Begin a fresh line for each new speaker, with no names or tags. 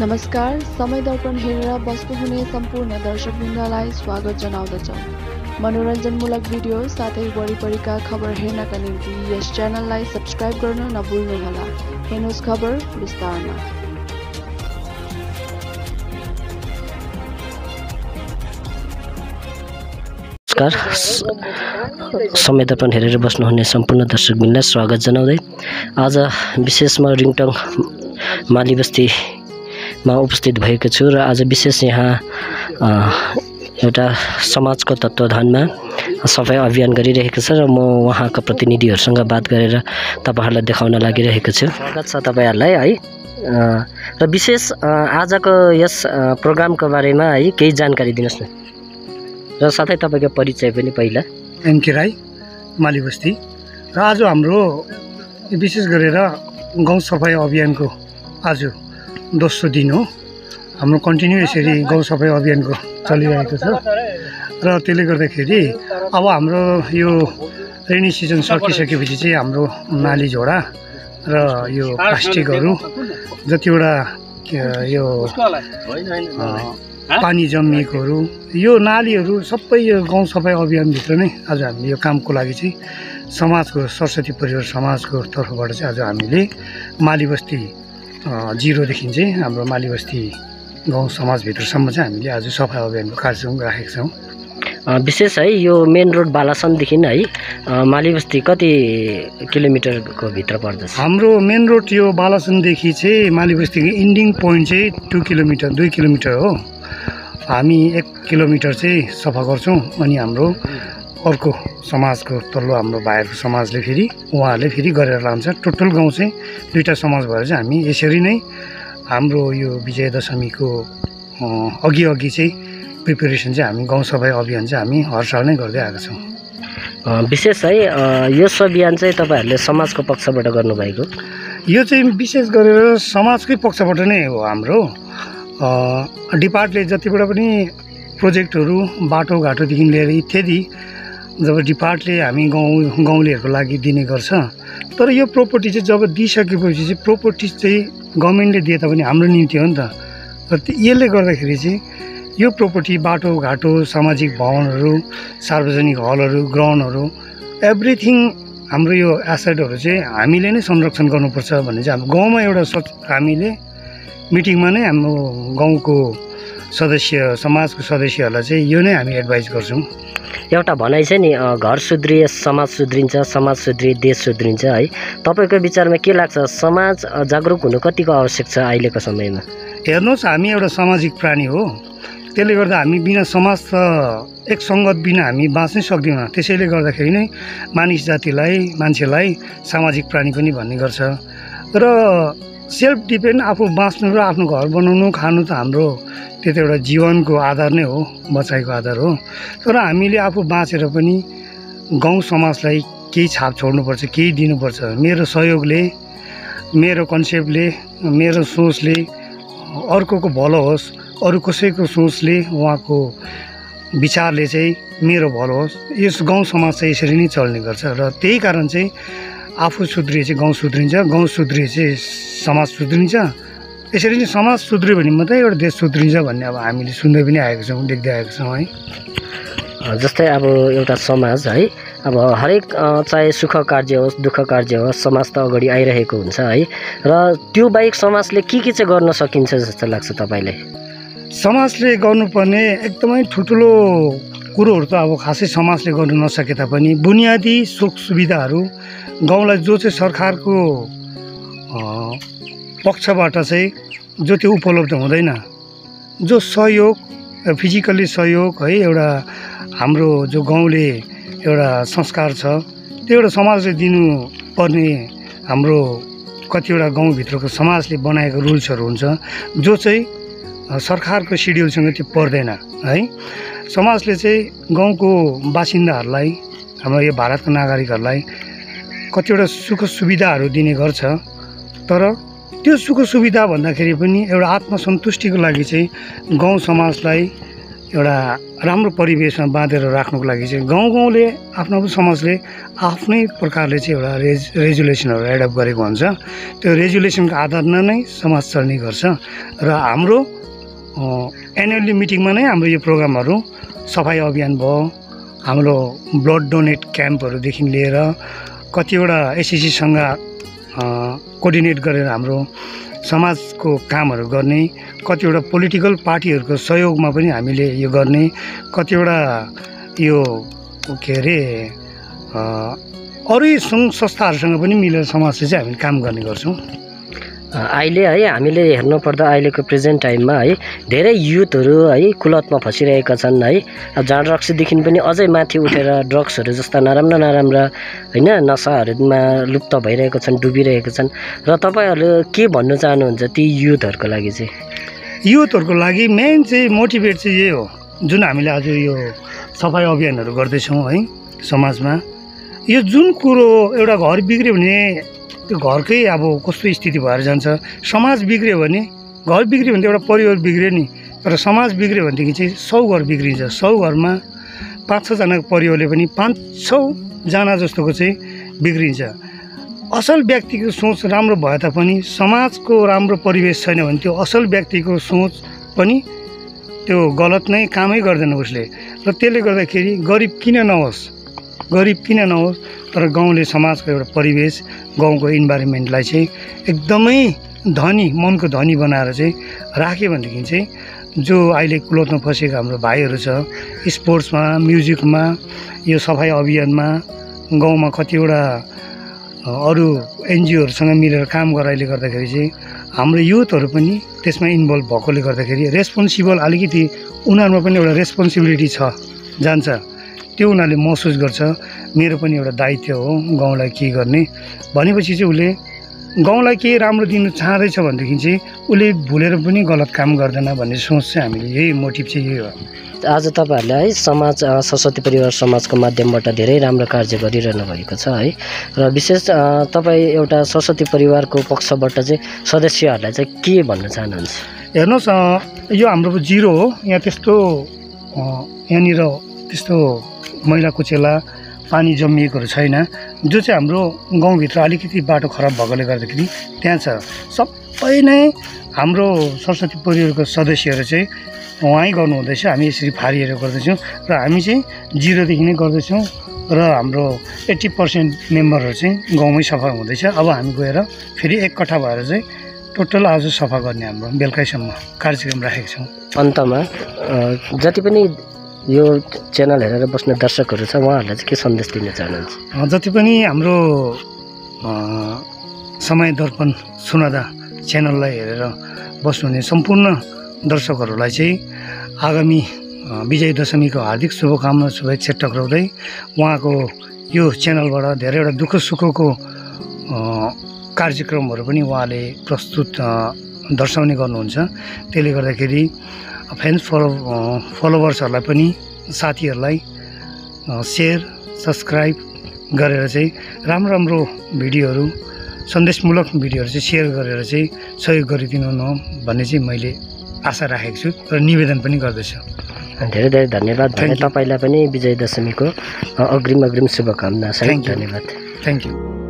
नमस्कार समय दर्पण हेरेर बस्नुहुने सम्पूर्ण दर्शकवृन्दलाई स्वागत जनाउँदछौँ। मनोरञ्जनमूलक भिडियो साथै वरिपरिका खबर हेर्नका निम्ति यस च्यानललाई सब्सक्राइब गर्न नभुल्नुहोला। हेर्नुहोस् खबर विस्तारमा।
नमस्कार। समय दर्पण हेरेर बस्नुहुने सम्पूर्ण दर्शकबिनलाई स्वागत जनाउँदै आज विशेषमा रिङटङ माली बस्तीमा उपस्थित भएको छु र आज विशेष यहाँ एउटा समाजको तत्त्वधानमा सफाइ अभियान गरिरहेको छ र म उहाँका प्रतिनिधिहरूसँग बात गरेर तपाईँहरूलाई देखाउन लागिरहेको छु। स्वागत छ तपाईँहरूलाई है। र विशेष आजको यस प्रोग्रामको बारेमा है केही जानकारी दिनुहोस् न। र साथै तपाईँको परिचय पनि पहिला।
एमके राई माली बस्ती। र आज हाम्रो विशेष गरेर गाउँ सफाइ अभियानको आज दोस्रो दिन हो। हाम्रो कन्टिन्यू यसरी गाउँ सफाइ अभियानको चलिरहेको छ। र त्यसले गर्दाखेरि अब हाम्रो यो रेनी सिजन सकिसकेपछि चाहिँ हाम्रो नाली झोडा र यो प्लास्टिकहरू जतिवटा यो पानी जमिएकोहरू यो नालीहरू सबै यो गाउँ सफाइ अभियानभित्र नै आज हामीले यो कामको लागि चाहिँ समाजको सरस्वती परिवार समाजको तर्फबाट चाहिँ आज हामीले माली बस्ती जिरोदेखि चाहिँ हाम्रो माली बस्ती गाउँ समाजभित्रसम्म चाहिँ हामीले आज सफाइ अभियानको कार्यक्रम राखेका छौँ।
विशेष है यो मेन रोड बालासनदेखि है अ, मालीबस्ती कति किलोमिटरको भित्र पर्दछ?
हाम्रो मेन रोड यो बालासनदेखि चाहिँ माली बस्तीको इन्डिङ पोइन्ट चाहिँ टु किलोमिटर दुई किलोमिटर हो। हामी एक किलोमिटर चाहिँ सफा गर्छौँ अनि हाम्रो अर्को समाजको तल्लो हाम्रो भाइहरूको समाजले फेरि उहाँहरूले फेरि गरेर लान्छ। टोटल गाउँ चाहिँ दुईवटा समाज भएर चाहिँ हामी यसरी नै हाम्रो यो विजय दशमीको अ, अघि अघि चाहिँ प्रिपेरेसन चाहिँ हामी गाउँ सफाइ अभियान चाहिँ हामी हर साल नै गर्दै आएको छौँ।
विशेष है यस अभियान चाहिँ तपाईँहरूले समाजको पक्षबाट गर्नुभएको?
यो चाहिँ विशेष गरेर समाजकै पक्षबाट नै हो हाम्रो। डिपार्टले जतिबाट पनि प्रोजेक्टहरू बाटोघाटोदेखि लिएर इत्यादि जब डिपार्टले हामी गाउँ गाउँलेहरूको लागि दिने गर्छ तर यो प्रोपर्टी चाहिँ जब दिइसकेपछि चाहिँ प्रोपर्टी चाहिँ गभर्मेन्टले दिए तापनि हाम्रो निम्ति हो नि त। र यसले गर्दाखेरि चाहिँ यो प्रोपर्टी बाटोघाटो सामाजिक भवनहरू सार्वजनिक हलहरू ग्राउन्डहरू एभ्रिथिङ हाम्रो यो एसेटहरू चाहिँ हामीले नै संरक्षण गर्नुपर्छ भन्ने चाहिँ हाम्रो गाउँमा एउटा सोच हामीले मिटिङमा नै हाम्रो गाउँको सदस्य समाजको सदस्यहरूलाई चाहिँ यो नै हामी एडभाइस गर्छौँ।
एउटा भनाइ छ नि घर सुध्रिए समाज सुध्रिन्छ समाज सुध्रिए देश सुध्रिन्छ है। तपाईँको विचारमा के लाग्छ? समाज जागरुक हुनु कतिको आवश्यक छ अहिलेको समयमा?
हेर्नुहोस् हामी एउटा सामाजिक प्राणी हो। त्यसले गर्दा हामी बिना समाज त एक सङ्गत बिना हामी बाँच्नै सक्दैनौँ। त्यसैले गर्दाखेरि नै मानिस जातिलाई मान्छेलाई सामाजिक प्राणी पनि भन्ने गर्छ। र सेल्फ डिपेन्ड आफू बाँच्नु र आफ्नो घर बनाउनु खानु त हाम्रो त्यो त एउटा जीवनको आधार नै हो बचाइको आधार हो। तर हामीले आफू बाँचेर पनि गाउँ समाजलाई केही छाप छोड्नुपर्छ केही दिनुपर्छ। मेरो सहयोगले मेरो कन्सेप्टले मेरो सोचले अर्कोको भलो होस् अरू कसैको सोचले उहाँको विचारले चाहिँ मेरो भलो होस्। यस गाउँ समाज चाहिँ यसरी नै चल्ने गर्छ र त्यही कारण चाहिँ आफू सुध्रिए चाहिँ गाउँ सुध्रिन्छ गाउँ सुध्रिए चाहिँ समाज सुध्रिन्छ। यसरी नै समाज सुध्रियो भने मात्रै एउटा देश सुध्रिन्छ भन्ने अब हामीले सुन्दै पनि आएको छौँ देख्दै आएको छौँ है।
जस्तै अब एउटा समाज है अब हरेक चाहे सुख कार्य होस् दुःख कार्य होस् समाज त अगाडि आइरहेको हुन्छ है। र त्यो बाहेक समाजले के के चाहिँ गर्न सकिन्छ जस्तो लाग्छ तपाईँलाई?
समाजले गर्नुपर्ने एकदमै ठुल्ठुलो कुरोहरू त अब खासै समाजले गर्नु नसके तापनि बुनियादी सुख सुविधाहरू गाउँलाई जो चाहिँ सरकारको पक्षबाट चाहिँ जो त्यो उपलब्ध हुँदैन जो सहयोग फिजिकल्ली सहयोग है एउटा हाम्रो जो गाउँले एउटा संस्कार छ त्यो एउटा समाजले दिनुपर्ने हाम्रो कतिवटा गाउँभित्रको समाजले बनाएको रुल्सहरू हुन्छ जो चाहिँ सरकारको सिड्युलसँग त्यो पर्दैन है? समाजले चाहिँ गाउँको बासिन्दाहरूलाई हाम्रो यो भारतको नागरिकहरूलाई कतिवटा सुख सुविधाहरू दिने गर्छ। तर त्यो सुख सुविधा भन्दाखेरि पनि एउटा आत्मसन्तुष्टिको लागि चाहिँ गाउँ समाजलाई एउटा राम्रो परिवेशमा बाँधेर राख्नुको लागि चाहिँ गाउँ गाउँले आफ्नो आफ्नो समाजले आफ्नै प्रकारले चाहिँ एउटा रेज रेजुलेसनहरू एडप्ट गरेको हुन्छ। त्यो रेजुलेसनको आधारमा नै समाज चल्ने गर्छ। र हाम्रो एनुअल्ली मिटिङमा नै हाम्रो यो प्रोग्रामहरू सफाइ अभियान भयो हाम्रो ब्लड डोनेट क्याम्पहरूदेखि लिएर कतिवटा एसएससीसँग कोअर्डिनेट गरेर हाम्रो समाजको कामहरू गर्ने कतिवटा पोलिटिकल पार्टीहरूको सहयोगमा पनि हामीले यो गर्ने कतिवटा यो के अरे अरू सङ्घ संस्थाहरूसँग पनि मिलेर समाजले चाहिँ हामीले काम गर्ने गर्छौँ।
अहिले है हामीले हेर्नुपर्दा अहिलेको प्रेजेन्ट टाइममा है धेरै युथहरू है कुलतमा फसिरहेका छन् है। अब जहाँ ड्रग्सदेखि पनि अझै माथि उठेर ड्रग्सहरू जस्ता नराम्रा नराम्रा होइन नसाहरूमा लुप्त भइरहेका छन् डुबिरहेका छन्। र तपाईँहरूले के भन्न चाहनुहुन्छ ती युथहरूको लागि चाहिँ?
युथहरूको लागि मेन चाहिँ मोटिभेट चाहिँ यही हो जुन हामीले आज यो सफाइ अभियानहरू गर्दैछौँ है समाजमा। यो जुन कुरो एउटा घर बिग्रियो भने त्यो घरकै अब कस्तो स्थिति भएर जान्छ। समाज बिग्रियो भने घर बिग्रियो भने त एउटा परिवार बिग्रियो नि। तर समाज बिग्रियो भनेदेखि चाहिँ सौ घर बिग्रिन्छ। सौ घरमा पाँच छजनाको परिवारले पनि पाँच सौजना जस्तोको चाहिँ बिग्रिन्छ। असल व्यक्तिको सोच राम्रो भए तापनि समाजको राम्रो परिवेश छैन भने त्यो असल व्यक्तिको सोच पनि त्यो गलत नै कामै गर्दैन उसले। र त्यसले गर्दाखेरि गरिब किन नहोस्? गरिब किन नहोस् तर गाउँले समाजको एउटा परिवेश गाउँको इन्भाइरोमेन्टलाई चाहिँ एकदमै धनी मनको धनी बनाएर चाहिँ राख्यो भनेदेखि चाहिँ जो अहिले कुलतमा फसेको हाम्रो भाइहरू छ स्पोर्ट्समा म्युजिकमा यो सफाइ अभियानमा गाउँमा कतिवटा अरू एनजिओहरूसँग मिलेर काम गराइले गर्दाखेरि चाहिँ हाम्रो युथहरू पनि त्यसमा इन्भल्भ भएकोले गर्दाखेरि रेस्पोन्सिबल अलिकति उनीहरूमा पनि एउटा रेस्पोन्सिबिलिटी छ। जान्छ? त्यो उनीहरूले महसुस गर्छ। मेरो पनि एउटा दायित्व हो गाउँलाई के गर्ने? भनेपछि चाहिँ उसले गाउँलाई केही राम्रो दिनु चाहँदैछ भनेदेखि चाहिँ उसले भुलेर पनि गलत काम गर्दैन भन्ने सोच चाहिँ हामीले यही मोटिभ चाहिँ यही हो।
आज तपाईँहरूले है समाज सरस्वती परिवार समाजको माध्यमबाट धेरै राम्रो कार्य गरिरहनु भएको छ है। र विशेष तपाईँ एउटा सरस्वती परिवारको पक्षबाट चाहिँ सदस्यहरूलाई चाहिँ के भन्न चाहनुहुन्छ?
हेर्नुहोस् यो हाम्रो जिरो हो यहाँ त्यस्तो यहाँनिर त्यस्तो मैला कुचेला पानी जमिएकोहरू छैन। जो चाहिँ हाम्रो गाउँभित्र अलिकति बाटो खराब भएकोले गर्दाखेरि त्यहाँ छ। सबै नै हाम्रो सरस्वती परिवारको सदस्यहरू चाहिँ उहाँ गर्नु हुँदैछ हामी यसरी फारिएर गर्दैछौँ र हामी चाहिँ जिरोदेखि नै गर्दैछौँ र हाम्रो एट्टी पर्सेन्ट मेम्बरहरू चाहिँ गाउँमै सफा हुँदैछ। अब हामी गएर फेरि एक कट्ठा भएर चाहिँ टोटल आज सफा गर्ने हाम्रो बेलुकैसम्म कार्यक्रम राखेको छौँ।
अन्तमा जति पनि यो च्यानल हेरेर बस्ने दर्शकहरू छ उहाँहरूलाई चाहिँ के सन्देश दिन चाहनुहुन्छ?
जति पनि हाम्रो समय दर्पण सुनादा च्यानललाई हेरेर बस्नुहुने सम्पूर्ण दर्शकहरूलाई चाहिँ आगामी विजय दशमीको हार्दिक शुभकामना शुभेच्छा टक्राउँदै उहाँको यो च्यानलबाट धेरैवटा दुःख सुखको कार्यक्रमहरू पनि उहाँले प्रस्तुत दर्शाउने गर्नुहुन्छ। त्यसले गर्दाखेरि फ्यान्स फलो फलोवर्सहरूलाई पनि साथीहरूलाई सेयर सब्सक्राइब गरेर चाहिँ राम्रो राम्रो भिडियोहरू सन्देशमूलक भिडियोहरू चाहिँ सेयर गरेर चाहिँ सहयोग गरिदिनु न भन्ने चाहिँ मैले आशा राखेको छु र निवेदन पनि गर्दछु।
धेरै धेरै धन्यवाद. तपाईँलाई पनि विजय दशमीको अग्रिम अग्रिम शुभकामना
you.
धन्यवाद।
Thank you